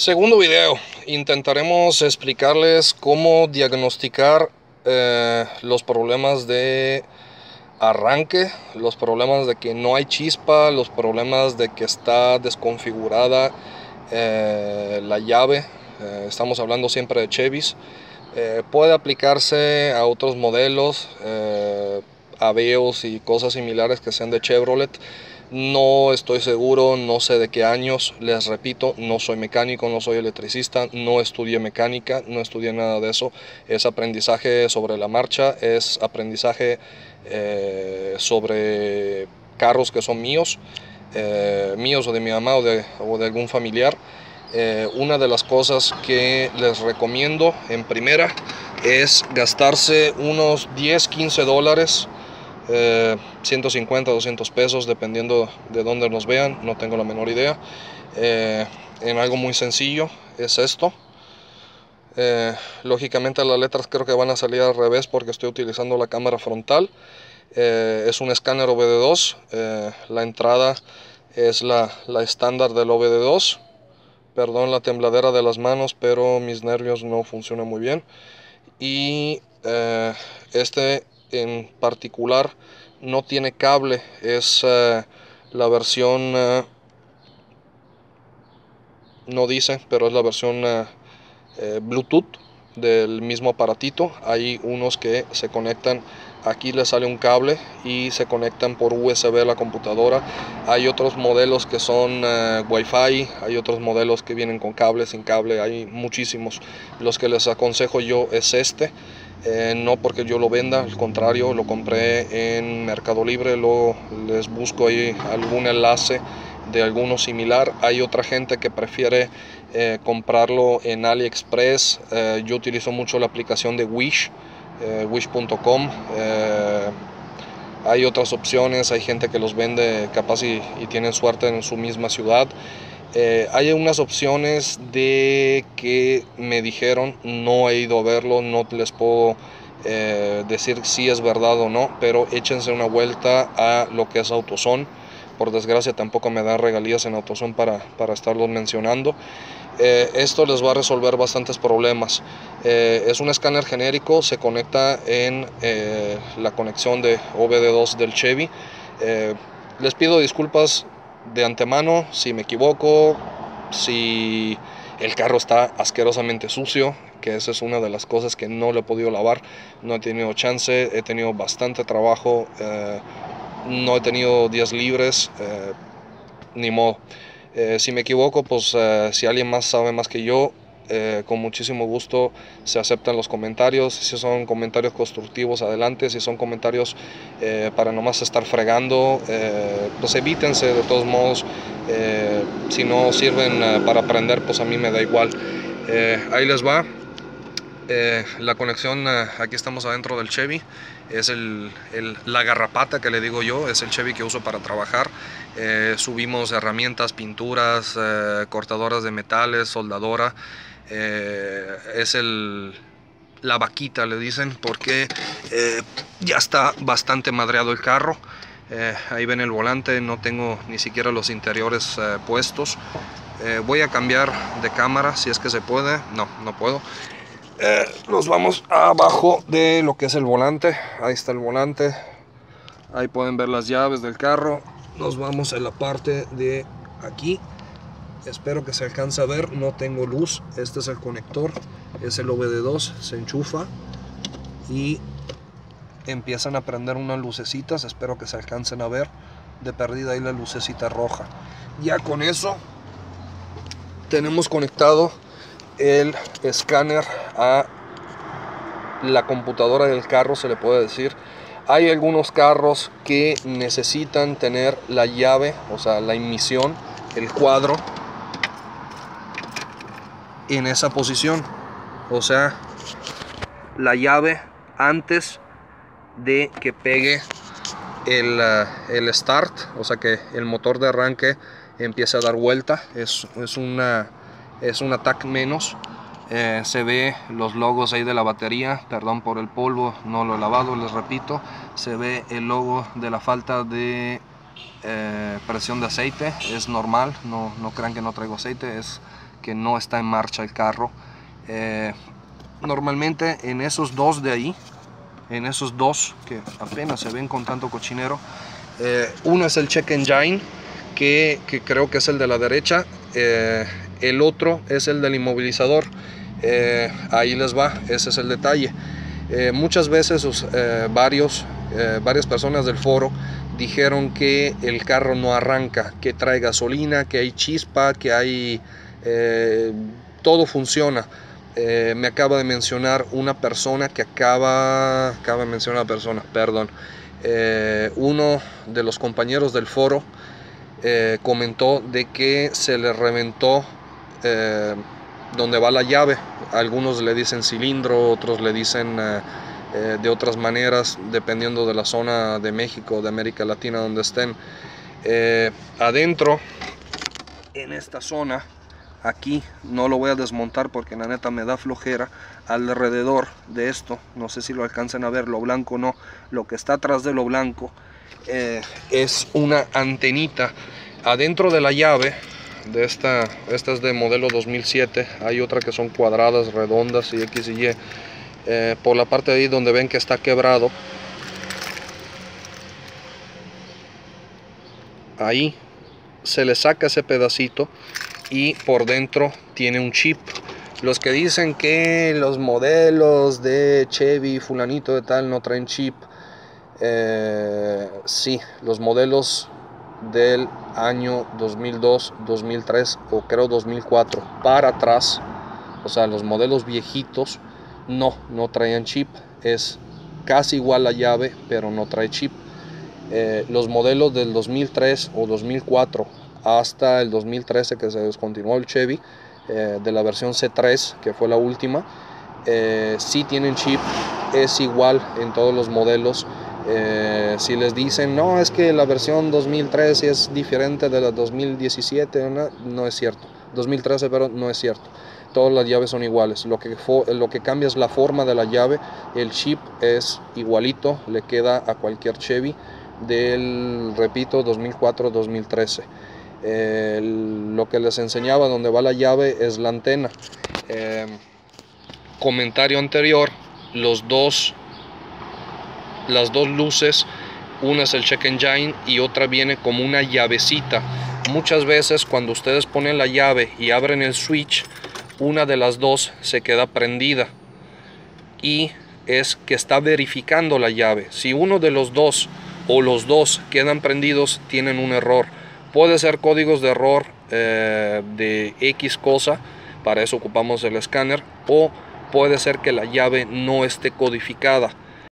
Segundo video, intentaremos explicarles cómo diagnosticar eh, los problemas de arranque, los problemas de que no hay chispa, los problemas de que está desconfigurada eh, la llave. Eh, estamos hablando siempre de Chevys. puede aplicarse a otros modelos, Aveos y cosas similares que sean de Chevrolet. No estoy seguro, no sé de qué años, les repito, no soy mecánico, no soy electricista, no estudié mecánica, no estudié nada de eso. Es aprendizaje sobre la marcha, es aprendizaje eh, sobre carros que son míos, eh, míos o de mi mamá o de, algún familiar. Eh, una de las cosas que les recomiendo en primera es gastarse unos 10, 15 dólares 150, eh, 200 pesos, dependiendo de dónde nos vean, no tengo la menor idea. Eh, en algo muy sencillo es esto. Eh, lógicamente las letras creo que van a salir al revés porque estoy utilizando la cámara frontal. es un escáner OBD2. la entrada es la, la estándar del OBD2. Perdón la tembladera de las manos, pero mis nervios no funcionan muy bien. Y este en particular no tiene cable, es eh, la versión, eh, no dice, pero es la versión eh, Bluetooth del mismo aparatito. Hay unos que se conectan, aquí le sale un cable y se conectan por USB a la computadora. Hay otros modelos que son Wi-Fi, hay otros modelos que vienen con cable, sin cable, hay muchísimos. Los que les aconsejo yo es este. Eh, no porque yo lo venda, al contrario, lo compré en Mercado Libre, lo, les busco ahí algún enlace de alguno similar. Hay otra gente que prefiere eh, comprarlo en AliExpress. Eh, yo utilizo mucho la aplicación de Wish, wish.com. hay otras opciones, hay gente que los vende capaz y, y tienen suerte en su misma ciudad. Eh, hay unas opciones de que me dijeron, no he ido a verlo, no les puedo eh, decir si es verdad o no, pero échense una vuelta a lo que es AutoZone. Por desgracia tampoco me da regalías en AutoZone para, para estarlos mencionando. Eh, esto les va a resolver bastantes problemas. es un escáner genérico, se conecta en la conexión de OBD2 del Chevy. les pido disculpas de antemano si me equivoco, si el carro está asquerosamente sucio, que esa es una de las cosas que no le he podido lavar, no he tenido chance, he tenido bastante trabajo, eh, no he tenido días libres, eh, ni modo. Eh, si me equivoco, pues si alguien más sabe más que yo, eh, con muchísimo gusto se aceptan los comentarios, si son comentarios constructivos, adelante, si son comentarios eh, para nomás estar fregando, eh, pues evítense de todos modos, si no sirven para aprender, pues a mí me da igual. ahí les va. la conexión, aquí estamos adentro del Chevy, es el, la garrapata que le digo yo, es el Chevy que uso para trabajar. subimos herramientas, pinturas, cortadoras de metales, soldadora. Eh, es el, la vaquita, le dicen, porque eh, ya está bastante madreado el carro. Eh, ahí ven el volante, no tengo ni siquiera los interiores puestos. voy a cambiar de cámara si es que se puede. No, no puedo. nos vamos abajo de lo que es el volante. Ahí está el volante. Ahí pueden ver las llaves del carro. Nos vamos a la parte de aquí espero que se alcance a ver. No tengo luz. Este es el conector. Es el OBD2 se enchufa. Y empiezan a prender unas lucecitas. Espero que se alcancen a ver. De perdida ahí la lucecita roja. Ya con eso tenemos conectado el escáner a la computadora del carro se le puede decir. Hay algunos carros que necesitan tener la llave o sea la emisión el cuadro en esa posición. O sea, la llave antes de que pegue el, eh, el, start, o sea que el motor de arranque empiece a dar vuelta. Es, es, una, es un ataque menos. Eh, se ve los logos ahí de la batería, perdón por el polvo, no lo he lavado, les repito. Se ve el logo de la falta de eh, presión de aceite, es normal, no, no crean que no traigo aceite, es que no está en marcha el carro. Eh, normalmente en esos dos de ahí, en esos dos que apenas se ven con tanto cochinero, eh, uno es el check engine, que, que, creo que es el de la derecha, eh, el otro es el del inmovilizador. ahí les va, ese es el detalle. muchas veces varios, varias personas del foro dijeron que el carro no arranca, que trae gasolina, que hay chispa, que hay... todo funciona. Eh, me acaba de mencionar una persona que acaba, acaba de mencionar una persona, perdón, eh, uno de los compañeros del foro eh, comentó de que se le reventó donde va la llave. Algunos le dicen cilindro, otros le dicen de otras maneras, dependiendo de la zona de México, de América Latina donde estén. adentro, en esta zona, aquí no lo voy a desmontar porque la neta me da flojera alrededor de esto. No sé si lo alcancen a ver lo blanco no. Lo que está atrás de lo blanco eh, es una antenita. Adentro de la llave de esta esta es de modelo 2007 hay otra que son cuadradas redondas y x y y. Eh, por la parte de ahí donde ven que está quebrado ahí se le saca ese pedacito y por dentro tiene un chip. Los que dicen que los modelos de Chevy, fulanito de tal, no traen chip, eh, sí, los modelos del año 2002, 2003 o creo 2004 para atrás, o sea, los modelos viejitos, no, no traían chip, es casi igual la llave, pero no trae chip. Eh, los modelos del 2003 o 2004 hasta el 2013 que se descontinuó el Chevy eh, de la versión C3 que fue la última. Eh, si tienen chip es igual en todos los modelos. Eh, si les dicen no es que la versión 2013 es diferente de la 2017 no, es cierto. 2013 pero no es cierto. Todas las llaves son iguales. Lo que, lo que cambia es la forma de la llave. El chip es igualito le queda a cualquier Chevy del repito 2004-2013 lo que les enseñaba donde va la llave es la antena. Eh, comentario anterior, los dos, las dos luces, una es el check engine y otra viene como una llavecita. Muchas veces cuando ustedes ponen la llave y abren el switch, una de las dos se queda prendida y es que está verificando la llave. Si uno de los dos o los dos quedan prendidos, tienen un error Puede ser códigos de error eh, de X cosa, para eso ocupamos el escáner, o puede ser que la llave no esté codificada.